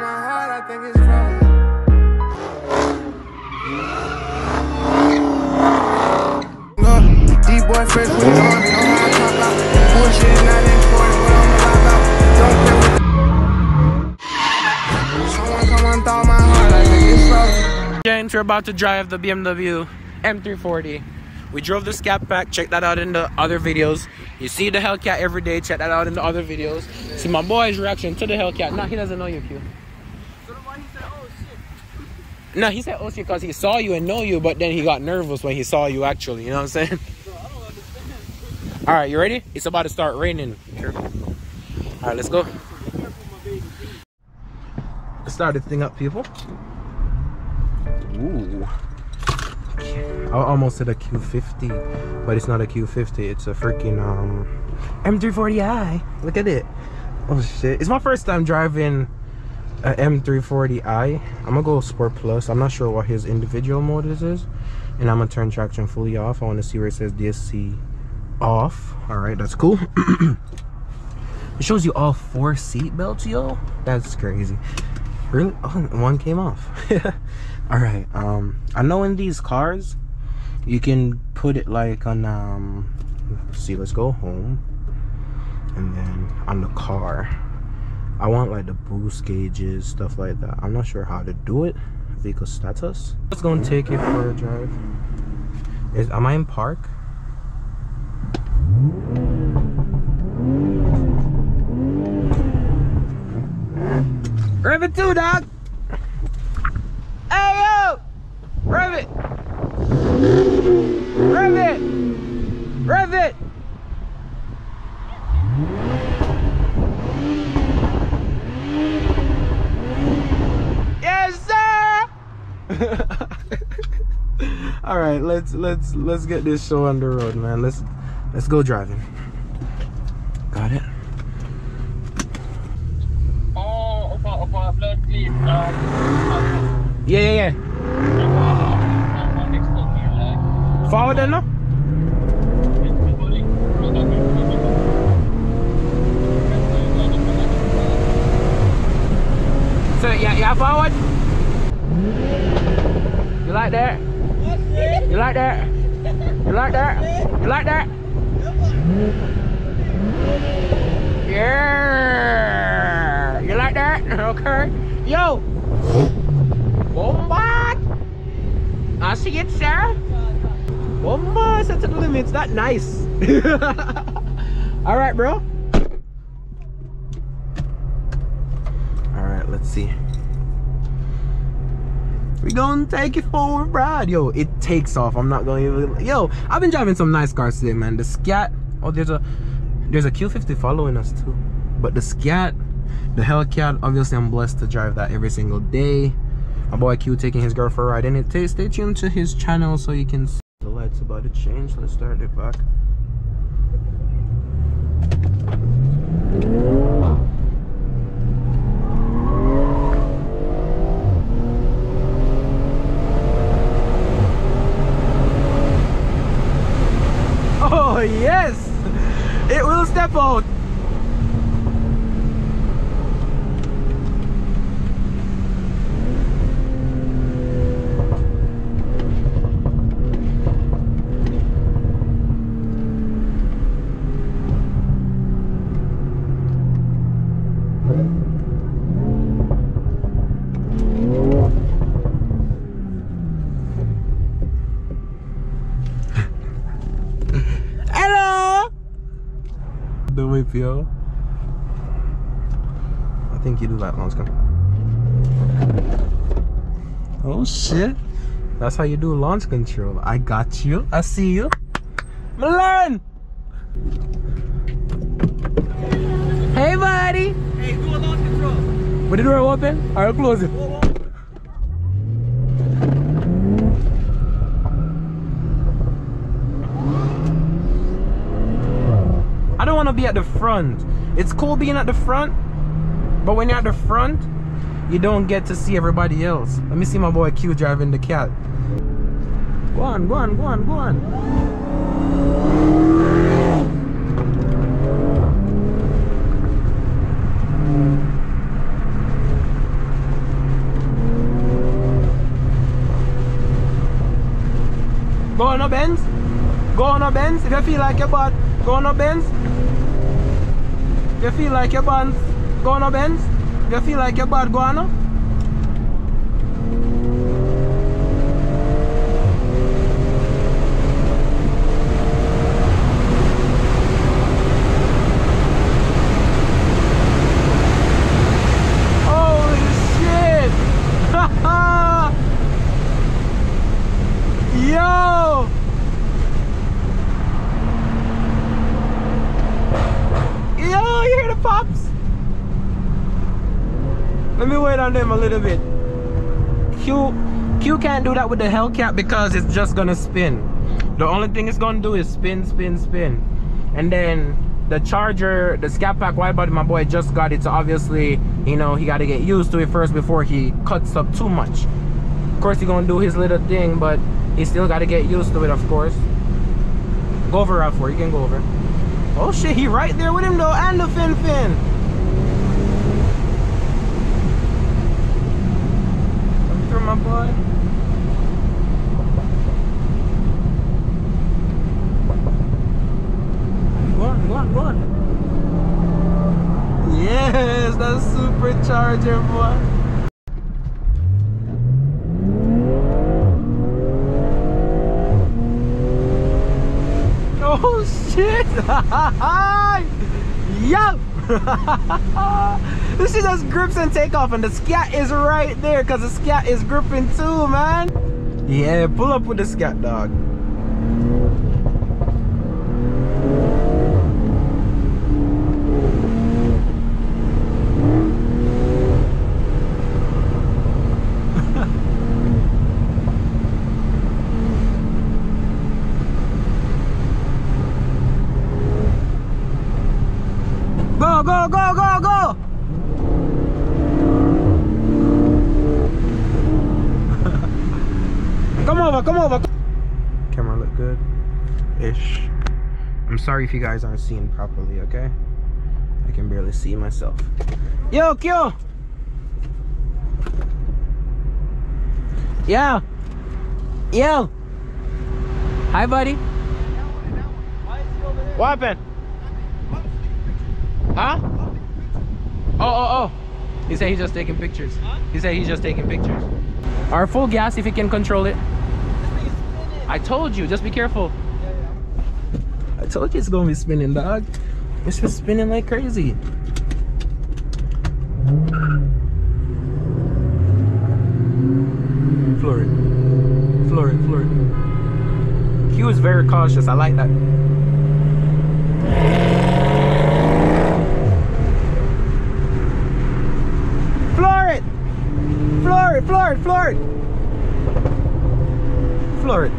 my heart, I think it's boy fresh with the army, know how I talk about bullshit not important. What I'm don't care what Someone my heart, I think it's. James, we're about to drive the BMW M340. We drove the Scat Pack. Check that out in the other videos. You see the Hellcat every day. Check that out in the other videos. See my boy's reaction to the Hellcat. No, he doesn't know you, Q. So he said, oh, shit. No, he said oh shit because he saw you and know you, but then he got nervous when he saw you actually. You know what I'm saying? All right, you ready? It's about to start raining. All right, let's go. Let's start the thing up, people. Ooh. I almost said a Q50, but it's not a Q50. It's a freaking um M340i. Look at it. Oh shit! It's my first time driving a M340i. I'm gonna go Sport Plus. I'm not sure what his individual mode is, and I'm gonna turn traction fully off. I want to see where it says DSC off. All right, that's cool. it shows you all four seat belts, yo. That's crazy. Really? Oh, one came off. all right. Um, I know in these cars, you can put it like on um. Let's see, let's go home, and then on the car. I want like the boost gauges, stuff like that. I'm not sure how to do it. Vehicle status. Let's go and take it for a drive. Is am I in park? Rev it too, dog. Hey yo, rev it. Rev it. Rev it. Yes, sir. All right, let's let's let's get this show on the road, man. Let's let's go driving. Got it. Oh, opa, opa. Um, Yeah, yeah, yeah. next to me, like, Forward then, no? So yeah, yeah, forward. You like that? You like that? You like that? You like that? Yeah. You like that? Okay. Yo. Bomba. I see it, sir. Bomba. Set to the limit. It's That nice. All right, bro. All right, let's see. We gonna take it for a ride. Yo, it takes off. I'm not going to Yo, I've been driving some nice cars today, man. The Scat. Oh, there's a there's a Q50 following us too. But the Scat, the Hellcat, obviously I'm blessed to drive that every single day. My boy Q taking his girl for a ride. And it stay tuned to his channel so you can see the lights about to change. Let's start it back. Oh yes! It will step out. Hello! The whip, yo. I think you do that, Lonska. Oh shit. That's how you do launch control. I got you. I see you. Milan! Hey, buddy! Hey, do a launch control. But the door open? I'll close it. to be at the front. It's cool being at the front, but when you're at the front, you don't get to see everybody else. Let me see my boy Q driving the cat. Go on, go on, go on, go on. Go on up, Benz. Go on up, Benz. If you feel like your butt, go on up, Benz. You feel like you're bad, go on a Benz. If you feel like you're bad, go on a. Holy shit! Yo! Yo, you hear the pops? Let me wait on them a little bit. Q Q can't do that with the Hellcat because it's just gonna spin. The only thing it's gonna do is spin, spin, spin. And then the charger, the scat pack wide body, my boy just got it. So obviously, you know, he gotta get used to it first before he cuts up too much. Of course, he's gonna do his little thing, but he still gotta get used to it, of course. Go over, Rav4, you can go over. Oh shit, he right there with him though, and the fin fin. Come through, my boy. Go on, go on, go on. Yes, that's supercharger, boy. Oh shit! Yo! this shit just grips and take off, and the scat is right there because the scat is gripping too, man. Yeah, pull up with the scat dog. Go, go, go, go, go! come over, come over. Camera look good? Ish. I'm sorry if you guys aren't seeing properly, okay? I can barely see myself. Yo, Q! Yo! Yo! Hi, buddy. What happened? Huh? Oh, oh, oh. He said he's just taking pictures. He said he's just taking pictures. Our full gas if you can control it. I told you, just be careful. I told you it's gonna be spinning, dog. It's been spinning like crazy. Floor it. Floor it, floor it. He was very cautious. I like that. Floor it! Floor it, floor it, floor it! Floor it.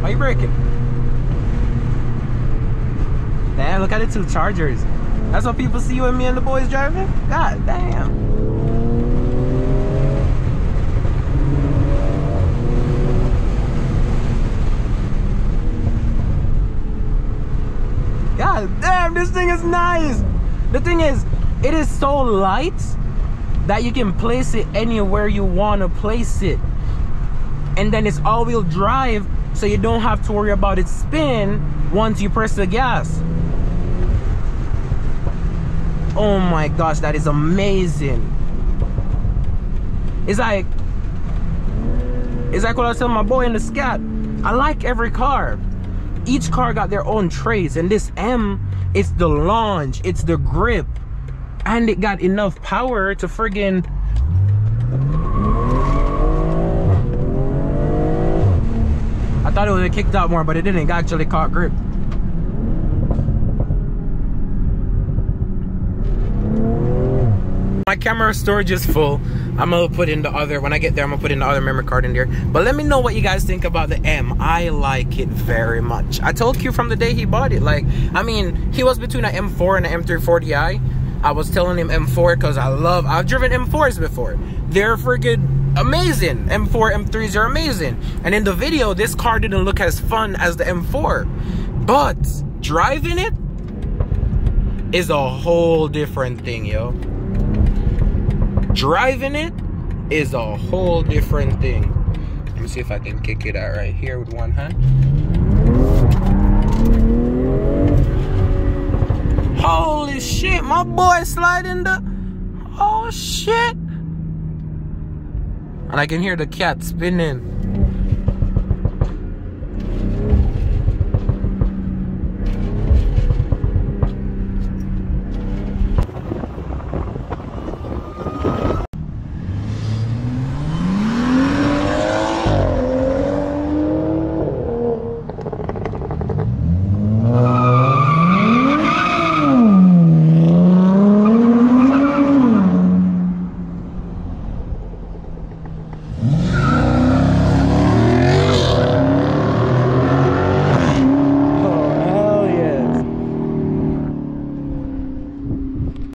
Why you breaking? Damn, look at the two chargers. That's what people see you and me and the boys driving? God damn. God damn, this thing is nice. The thing is, it is so light that you can place it anywhere you want to place it. And then it's all-wheel drive, so you don't have to worry about it spin once you press the gas. Oh my gosh, that is amazing. It's like, it's like what I telling my boy in the scat. I like every car each car got their own traits and this m it's the launch. It's the grip. And it got enough power to friggin i thought it would have kicked out more but it didn't. It actually caught grip. My camera storage is full i'm gonna put in the other when i get there i'm gonna put in the other memory card in there. But let me know what you guys think about the m. I like it very much. I told q from the day he bought it. Like i mean he was between an m4 and an m340i i. Was telling him m4 because i love i've driven m4s before. They're freaking amazing. M4 m3s are amazing. And in the video this car didn't look as fun as the m4 but driving it is a whole different thing, yo. Driving it is a whole different thing. Let me see if I can kick it out right here with one hand. Holy shit, my boy sliding the. Oh shit. And I can hear the cat spinning.